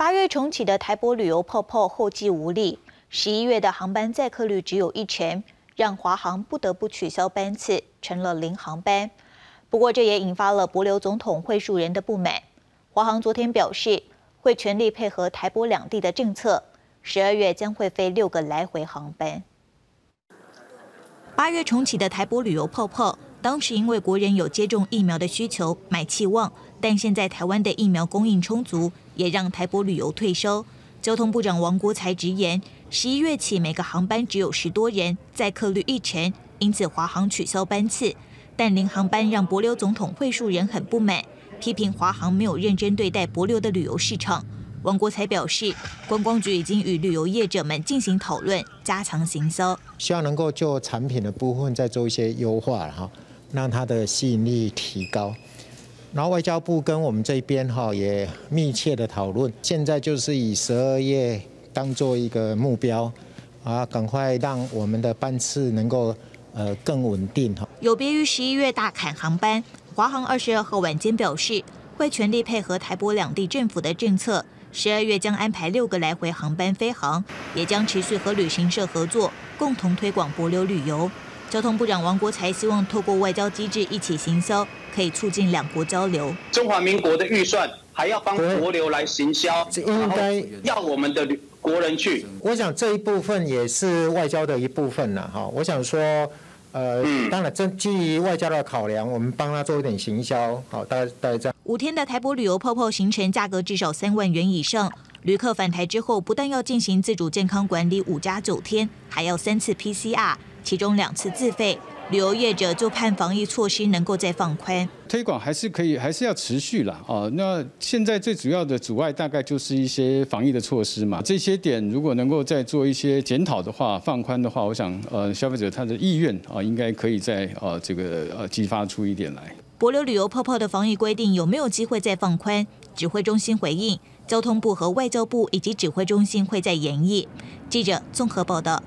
八月重启的台博旅游泡泡后继无力，十一月的航班载客率只有一成，让华航不得不取消班次，成了零航班。不过，这也引发了博流总统会述人的不满。华航昨天表示，会全力配合台博两地的政策，十二月将会飞六个来回航班。八月重启的台博旅游泡泡，当时因为国人有接种疫苗的需求，买气旺。但现在台湾的疫苗供应充足，也让台博旅游退收。交通部长王国才直言，十一月起每个航班只有十多人，载客率一成，因此华航取消班次。但零航班让博流总统会数人很不满，批评华航没有认真对待博流的旅游市场。王国才表示，观光局已经与旅游业者们进行讨论，加强行销，希望能够就产品的部分再做一些优化，哈，让它的吸引力提高。然后外交部跟我们这边哈也密切的讨论，现在就是以十二月当做一个目标，啊，赶快让我们的班次能够呃更稳定哈。有别于十一月大砍航班，华航二十二号晚间表示，会全力配合台博两地政府的政策，十二月将安排六个来回航班飞航，也将持续和旅行社合作，共同推广博流旅游。交通部长王国才希望透过外交机制一起行销，可以促进两国交流。中华民国的预算还要帮国流来行销，应该要我们的国人去。我想这一部分也是外交的一部分了哈。我想说，呃，当然，这基于外交的考量，我们帮他做一点行销，好，大概大概这样。五天的台博旅游泡泡行程价格至少三万元以上，旅客返台之后，不但要进行自主健康管理五加九天，还要三次 PCR。其中两次自费，旅游业者就盼防疫措施能够再放宽，推广还是可以，还是要持续了啊。那现在最主要的阻碍大概就是一些防疫的措施嘛，这些点如果能够再做一些检讨的话，放宽的话，我想呃消费者他的意愿啊，应该可以再呃这个呃激发出一点来。博流旅游泡泡的防疫规定有没有机会再放宽？指挥中心回应，交通部和外交部以及指挥中心会在研议。记者综合报道。